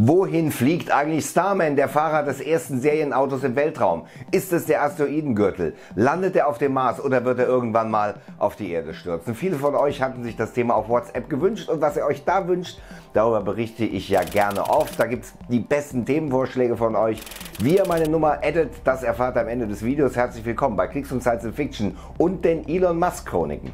Wohin fliegt eigentlich Starman, der Fahrer des ersten Serienautos im Weltraum? Ist es der Asteroidengürtel? Landet er auf dem Mars oder wird er irgendwann mal auf die Erde stürzen? Viele von euch hatten sich das Thema auf WhatsApp gewünscht und was ihr euch da wünscht, darüber berichte ich ja gerne oft. Da gibt es die besten Themenvorschläge von euch. Wie ihr meine Nummer edit, das erfahrt ihr am Ende des Videos. Herzlich willkommen bei Klicks und Science Fiction und den Elon Musk Chroniken.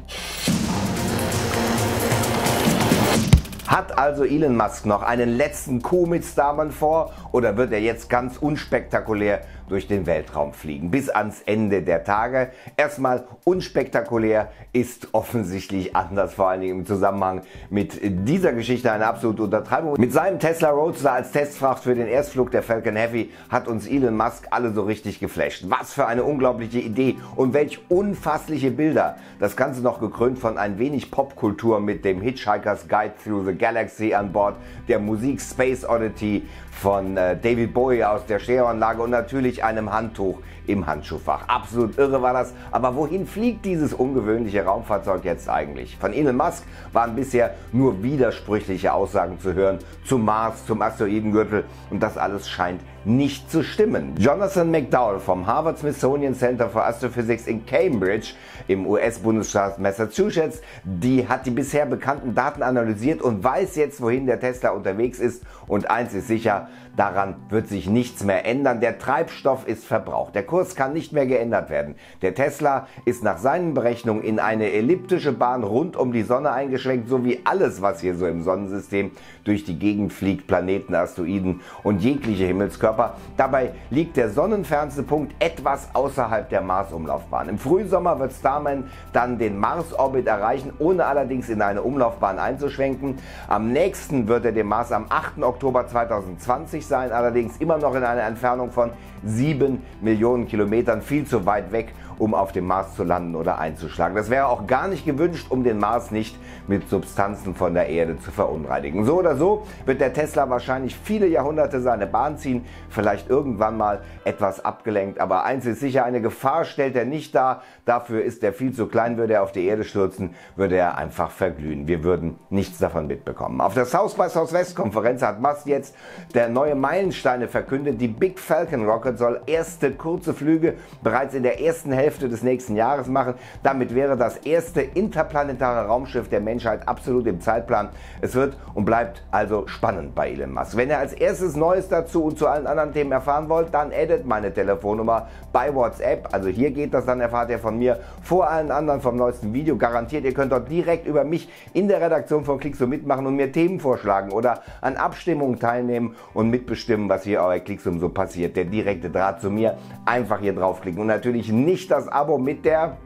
Hat also Elon Musk noch einen letzten Coup mit Starman vor oder wird er jetzt ganz unspektakulär durch den Weltraum fliegen bis ans Ende der Tage? Erstmal unspektakulär ist offensichtlich anders, vor allen Dingen im Zusammenhang mit dieser Geschichte eine absolute Untertreibung. Mit seinem Tesla Roadster als Testfracht für den Erstflug der Falcon Heavy hat uns Elon Musk alle so richtig geflasht. Was für eine unglaubliche Idee und welch unfassliche Bilder. Das Ganze noch gekrönt von ein wenig Popkultur mit dem Hitchhiker's Guide Through the Galaxy an Bord, der Musik Space Oddity von äh, David Bowie aus der Stereoanlage und natürlich einem Handtuch im Handschuhfach. Absolut irre war das. Aber wohin fliegt dieses ungewöhnliche Raumfahrzeug jetzt eigentlich? Von Elon Musk waren bisher nur widersprüchliche Aussagen zu hören zum Mars, zum Asteroidengürtel und das alles scheint nicht zu stimmen. Jonathan McDowell vom Harvard Smithsonian Center for Astrophysics in Cambridge im US-Bundesstaat Massachusetts, die hat die bisher bekannten Daten analysiert und weiß jetzt, wohin der Tesla unterwegs ist. Und eins ist sicher, daran wird sich nichts mehr ändern. Der Treibstoff ist verbraucht. Der Kurs kann nicht mehr geändert werden. Der Tesla ist nach seinen Berechnungen in eine elliptische Bahn rund um die Sonne eingeschwenkt, so wie alles, was hier so im Sonnensystem durch die Gegend fliegt, Planeten, Asteroiden und jegliche Himmelskörper. Dabei liegt der sonnenfernste Punkt etwas außerhalb der Marsumlaufbahn. Im Frühsommer wird Starman dann den Mars-Orbit erreichen, ohne allerdings in eine Umlaufbahn einzuschwenken. Am nächsten wird er dem Mars am 8. Oktober 2020 sein, allerdings immer noch in einer Entfernung von 7 Millionen Kilometern, viel zu weit weg, um auf dem Mars zu landen oder einzuschlagen. Das wäre auch gar nicht gewünscht, um den Mars nicht mit Substanzen von der Erde zu verunreinigen. So oder so wird der Tesla wahrscheinlich viele Jahrhunderte seine Bahn ziehen, vielleicht irgendwann mal etwas abgelenkt, aber eins ist sicher, eine Gefahr stellt er nicht dar. Dafür ist er viel zu klein, würde er auf die Erde stürzen, würde er einfach verglühen. Wir würden nichts davon mitbekommen. Auf der South by Southwest Konferenz hat Musk jetzt der neue Meilensteine verkündet. Die Big Falcon Rocket soll erste kurze Flüge bereits in der ersten Hälfte des nächsten Jahres machen. Damit wäre das erste interplanetare Raumschiff der Menschheit absolut im Zeitplan. Es wird und bleibt also spannend bei Elon Musk. Wenn ihr als erstes Neues dazu und zu allen anderen Themen erfahren wollt, dann addet meine Telefonnummer bei WhatsApp. Also hier geht das, dann erfahrt ihr von mir vor allen anderen vom neuesten Video. Garantiert, ihr könnt dort direkt über mich in der Redaktion von Klick so mitmachen und mir Themen vorschlagen oder an Abstimmungen teilnehmen und mitbestimmen, was hier euer Klicksum so passiert. Der direkte Draht zu mir. Einfach hier draufklicken und natürlich nicht das Abo mit der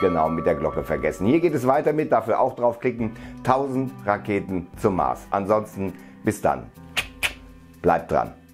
genau mit der Glocke vergessen. Hier geht es weiter mit, dafür auch draufklicken. 1000 Raketen zum Mars. Ansonsten bis dann. Bleibt dran.